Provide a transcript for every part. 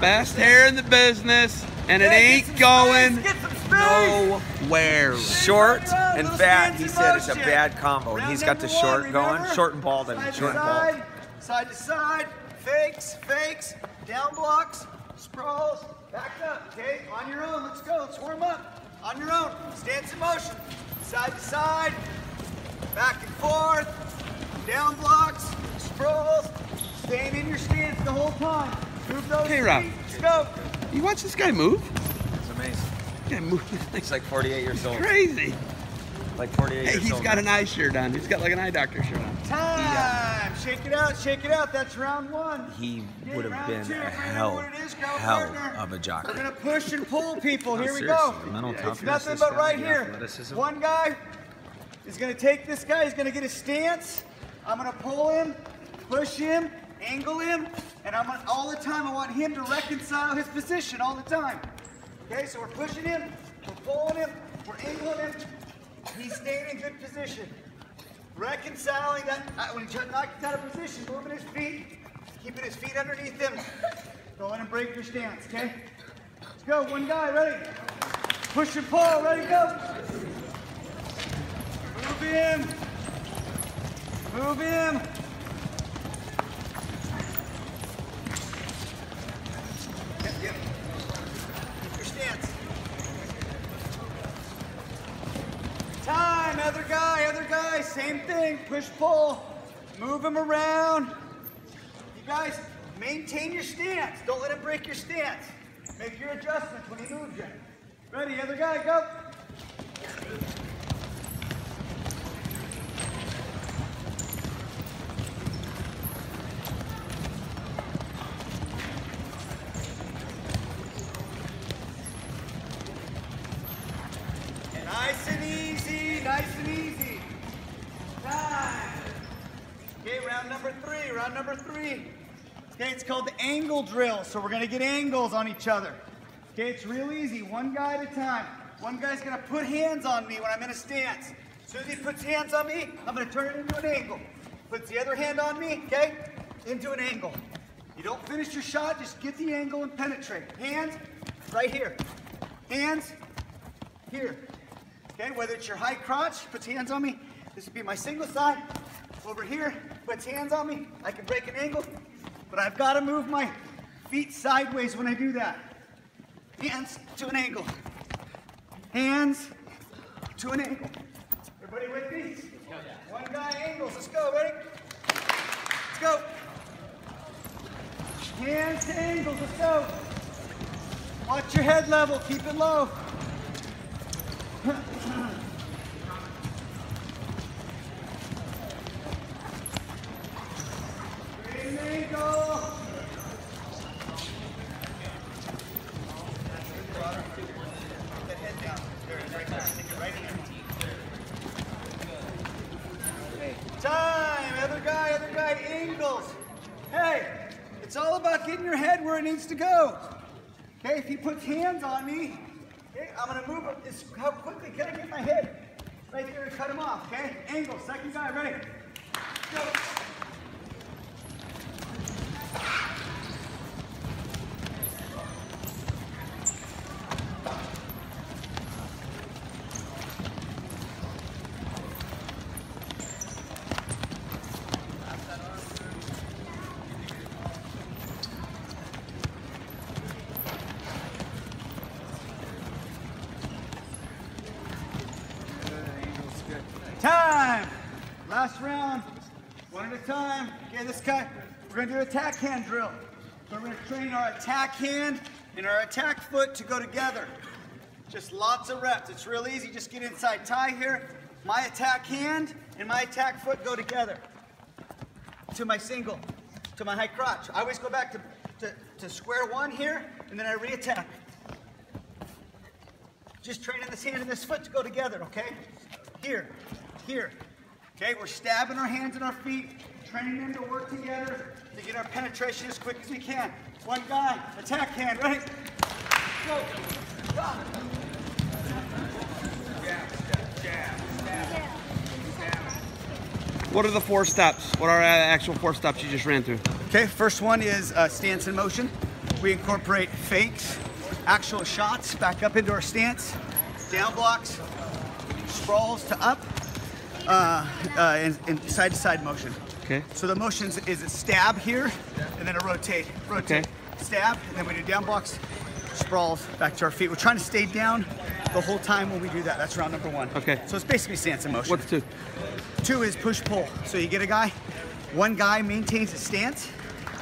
Best hair in the business, and it Yeah, get ain't some going get some space. nowhere. Short and fat, he said it's a bad combo. And he's got the short one, going, short and bald, I mean, Side to short and side, bald. Side to side, fakes, fakes, down blocks, sprawls, back up, okay? On your own, let's go, let's warm up. On your own, stance in motion. Side to side, back and forth, down blocks, sprawls, staying in your stance the whole time. Move those Okay, Rob. let's go. You watch this guy move? It's amazing. Yeah, move. He's like 48 years old. crazy. Like 48 Hey, he's old. got an eye shirt on. He's got like an eye doctor shirt on. Uh, Time. Shake it out, shake it out. That's round one. He Okay, would have been two. a hell, remember what it is, grab a hell partner. of a jockey. We're gonna push and pull people. No, Here we go. mental It's toughness, nothing but right here. One guy is gonna take this guy. He's gonna get a stance. I'm gonna pull him, push him, angle him, and I'm all the time. I want him to reconcile his position all the time. Okay, so we're pushing him, we're pulling him, we're angling him. He's staying in good position. Reconciling that, uh, when he knocks out of position, moving his feet, keeping his feet underneath him. Don't let him break your stance, okay? Let's go, one guy, ready? Push and pull, ready, go. Move him. Move him. Yep, yep. Keep your stance. Time, other guy, other guy, same thing. Push, pull, move him around. You guys, maintain your stance. Don't let him break your stance. Make your adjustments when he moves you. Ready, other guy, go. Nice and easy, nice and easy. Time. Okay, round number three, round number three. Okay, it's called the angle drill. So we're gonna get angles on each other. Okay, it's real easy, one guy at a time. One guy's gonna put hands on me when I'm in a stance. As soon as he puts hands on me, I'm gonna turn it into an angle. Puts the other hand on me, okay, into an angle. You don't finish your shot, just get the angle and penetrate. Hands, right here. Hands, here. Okay, whether it's your high crotch, puts hands on me. This would be my single side. Over here, puts hands on me. I can break an angle, but I've got to move my feet sideways when I do that. Hands to an angle. Hands to an angle. Everybody with me? One guy angles. Let's go. Ready? Let's go. Hands to angles. Let's go. Watch your head level. Keep it low. Great angle. Time. Other guy, other guy, angles. Hey, it's all about getting your head where it needs to go. Okay, if he puts hands on me, okay, I'm gonna move. How quickly can I get my head right there and cut him off? Okay, angle. Second guy, ready? Time. Last round. One at a time. Okay, this guy, we're gonna do an attack hand drill. So we're gonna train our attack hand and our attack foot to go together. Just lots of reps. It's real easy. Just get inside tie here. My attack hand and my attack foot go together. To my single, to my high crotch. I always go back to, to, to square one here, and then I re-attack. Just training this hand and this foot to go together, okay? Here, here. Okay, we're stabbing our hands and our feet, training them to work together to get our penetration as quick as we can. One guy, attack hand, ready? Go. What are the four steps? What are the actual four steps you just ran through? Okay, first one is uh, stance in motion. we incorporate fakes, actual shots back up into our stance, down blocks, sprawls to up, uh, uh, and, and side to side motion. Okay. So the motions is a stab here, and then a rotate, rotate, Okay. stab, and then we do down blocks, sprawls back to our feet. We're trying to stay down the whole time when we do that. That's round number one. Okay. So it's basically stance and motion. What's two? Two is push pull. So you get a guy, one guy maintains his stance,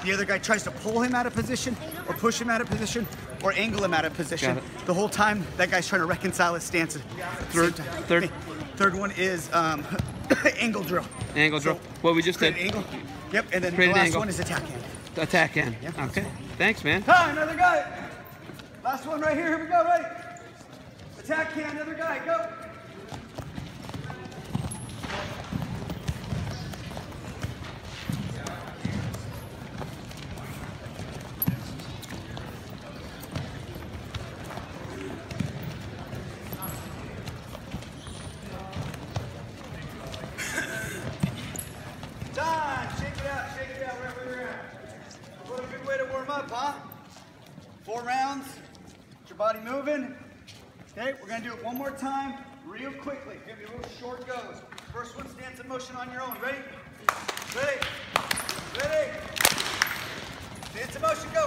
the other guy tries to pull him out of position, or push him out of position, or angle him out of position. The whole time that guy's trying to reconcile his stances. Third- third? Third one is um, angle drill. Angle drill. What we just did. an angle. Yep, and then Create the last angle. one is attack hand. Attack hand. Yeah. Okay. Thanks, man. Ah, another guy. Last one right here. Here we go. right? Attack hand. Another guy. Go. Four rounds. Get your body moving. Okay, we're gonna do it one more time, real quickly. Give you a little short goes. First one, stance in motion on your own. Ready? Ready? Ready? Stance in motion, go.